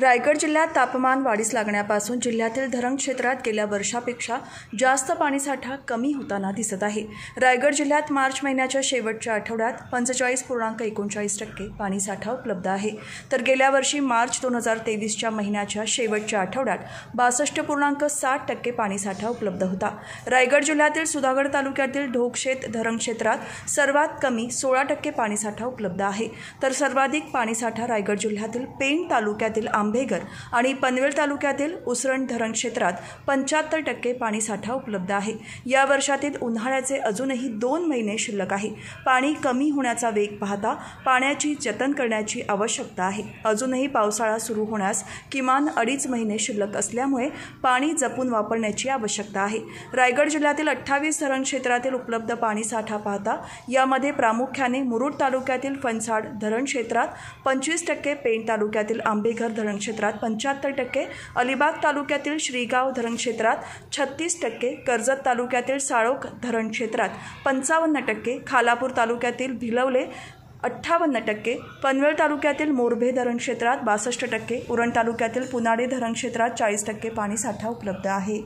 रायगड जिल्ह्यात तापमान वाढीस लागण्यापासून जिल्ह्यातील धरण क्षेत्रात गेल्या वर्षापेक्षा जास्त पाणीसाठा कमी होताना दिसत आहे. रायगड जिल्ह्यात मार्च महिन्याच्या शेवटच्या आठवड्यात पंचेचाळीस पूर्णांक एकोणचाळीस टक्के पाणीसाठा उपलब्ध आहे. तर गेल्या वर्षी मार्च दोन हजार तेवीसच्या महिन्याच्या शेवटच्या आठवड्यात बासष्ट पूर्णांक साठ टक्के पाणीसाठा उपलब्ध होता. रायगड जिल्ह्यातील सुधागड तालुक्यातील ढोकशेत धरण क्षेत्रात सर्वात कमी सोळा टक्के पाणीसाठा उपलब्ध आहे. तर सर्वाधिक पाणीसाठा रायगड जिल्ह्यातील पेण तालुक्यातील आम आंबेघर आणि पनवेल तालुक्यातील उसरण धरण क्षेत्रात पंच्याहत्तर टक्के पाणीसाठा उपलब्ध आहे. या वर्षातील उन्हाळ्याचे अजूनही दोन महिने शिल्लक आहे. पाणी कमी होण्याचा वेग पाहता पाण्याची जतन करण्याची आवश्यकता आहे. अजूनही पावसाळा सुरू होण्यास किमान अडीच महिने शिल्लक असल्यामुळे पाणी जपून वापरण्याची आवश्यकता आहे. रायगड जिल्ह्यातील अठ्ठावीस धरण क्षेत्रातील उपलब्ध पाणीसाठा पाहता यामध्ये प्रामुख्याने मुरुड तालुक्यातील फणसाड धरण क्षेत्रात पंचवीस टक्के पेण तालुक्यातील आंबेघर धरण क्षेत्रात पंच्याहत्तर टक्के अलिबाग तालुक्यातील श्रीगाव धरण क्षेत्रात छत्तीस टक्के कर्जत तालुक्यातील साळोख धरण क्षेत्रात पंचावन्न टक्के खालापूर तालुक्यातील भिलवले अठ्ठावन्न टक्के पनवेल तालुक्यातील मोरभे धरण क्षेत्रात बासष्ट टक्के उरण तालुक्यातील पुनाडे धरण क्षेत्रात चाळीस टक्के पाणीसाठा उपलब्ध आहे.